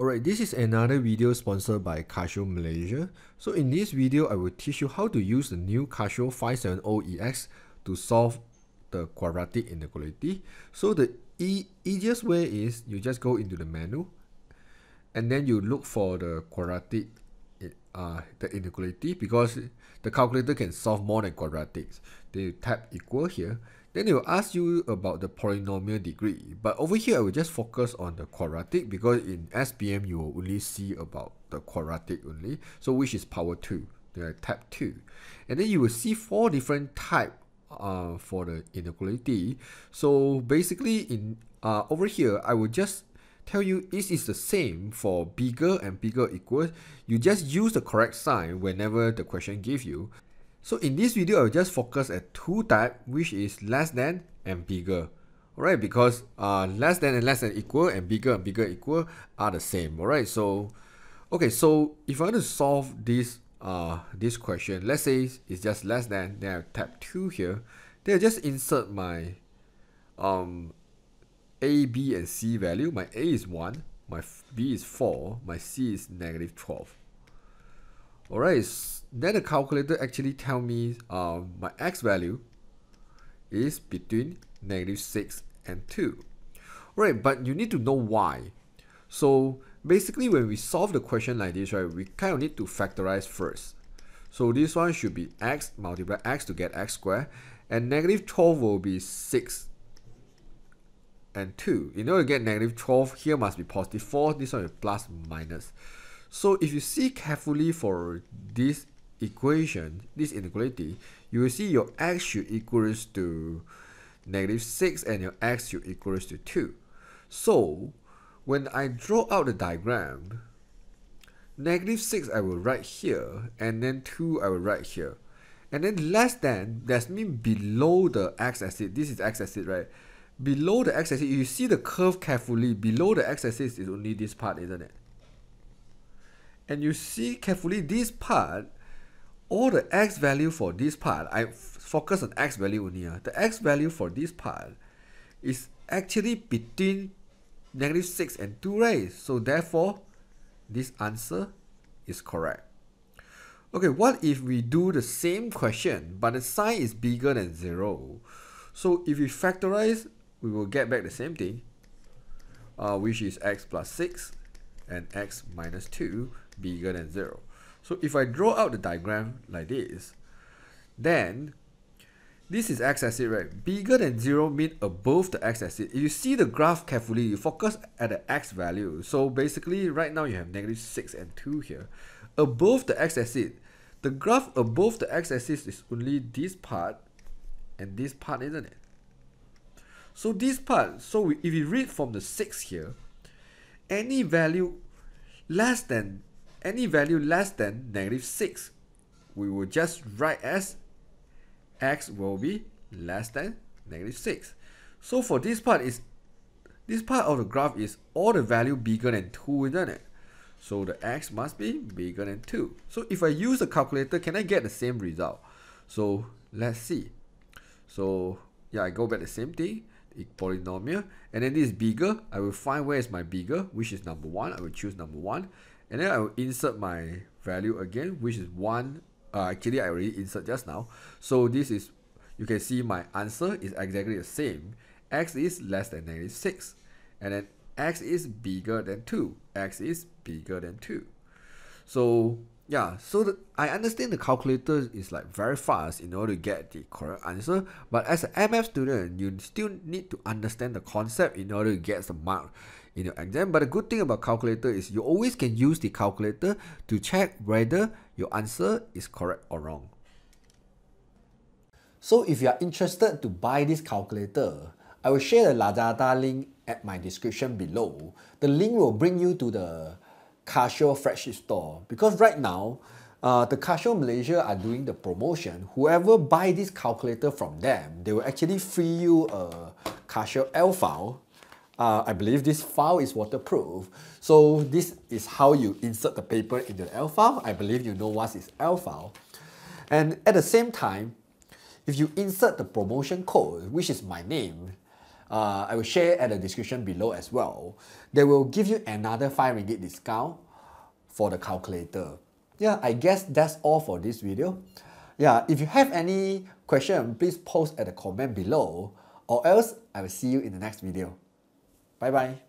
Alright, this is another video sponsored by Casio Malaysia. So in this video, I will teach you how to use the new Casio 570EX to solve the quadratic inequality. So the e easiest way is you just go into the menu and then you look for the quadratic uh, the inequality because the calculator can solve more than quadratics. Then you tap equal here then it will ask you about the polynomial degree. But over here, I will just focus on the quadratic because in SPM, you will only see about the quadratic only. So which is power 2. Then I tap 2. And then you will see four different type uh, for the inequality. So basically, in uh, over here, I will just tell you this is the same for bigger and bigger equals. You just use the correct sign whenever the question gives you. So in this video, I'll just focus at two type, which is less than and bigger. Alright, because uh, less than and less than equal and bigger and bigger equal are the same. Alright, so okay, so if I want to solve this uh this question, let's say it's just less than, then I tap two here, then I just insert my um a, b, and c value. My a is one, my b is four, my c is negative twelve. Alright, then the calculator actually tell me um, my x value is between negative 6 and 2. Right, but you need to know why. So basically when we solve the question like this, right, we kind of need to factorize first. So this one should be x multiply x to get x squared and negative 12 will be 6 and 2. In order to get negative 12, here must be positive 4, this one is plus minus. So if you see carefully for this equation, this inequality, you will see your x should equals to negative 6 and your x should equals to 2. So when I draw out the diagram, negative 6 I will write here and then 2 I will write here. And then less than, that means below the x-axis, this is x-axis, right? Below the x-axis, you see the curve carefully, below the x-axis is only this part, isn't it? And you see carefully this part all the x value for this part, I focus on x value only. Uh, the x value for this part is actually between negative 6 and 2, right? So therefore, this answer is correct. Okay, what if we do the same question, but the sign is bigger than 0? So if we factorize, we will get back the same thing, uh, which is x plus 6 and x minus 2 bigger than 0. So if I draw out the diagram like this, then this is x-axis, right? Bigger than 0 means above the x-axis. If you see the graph carefully, you focus at the x value. So basically, right now you have negative 6 and 2 here. Above the x-axis, the graph above the x-axis is only this part and this part, isn't it? So this part, so we, if we read from the 6 here, any value less than any value less than negative 6, we will just write as x will be less than negative 6. So for this part is this part of the graph is all the value bigger than 2, isn't it? So the x must be bigger than 2. So if I use the calculator, can I get the same result? So let's see. So yeah, I go back the same thing, polynomial, and then this is bigger. I will find where is my bigger, which is number 1. I will choose number 1 and then I will insert my value again which is 1 uh, actually I already insert just now. So this is you can see my answer is exactly the same. X is less than negative 6 and then x is bigger than 2 x is bigger than 2 so yeah so the, I understand the calculator is like very fast in order to get the correct answer but as an MF student you still need to understand the concept in order to get the mark in your exam. But the good thing about calculator is you always can use the calculator to check whether your answer is correct or wrong. So if you are interested to buy this calculator, I will share the Lazada link at my description below. The link will bring you to the Casio flagship store because right now, uh, the Casio Malaysia are doing the promotion. Whoever buy this calculator from them, they will actually free you a Casio L file uh, I believe this file is waterproof. So this is how you insert the paper into the L file. I believe you know what is L file. And at the same time, if you insert the promotion code, which is my name, uh, I will share at the description below as well. They will give you another 5 ringgit discount for the calculator. Yeah, I guess that's all for this video. Yeah, if you have any question, please post at the comment below or else I will see you in the next video. Bye bye.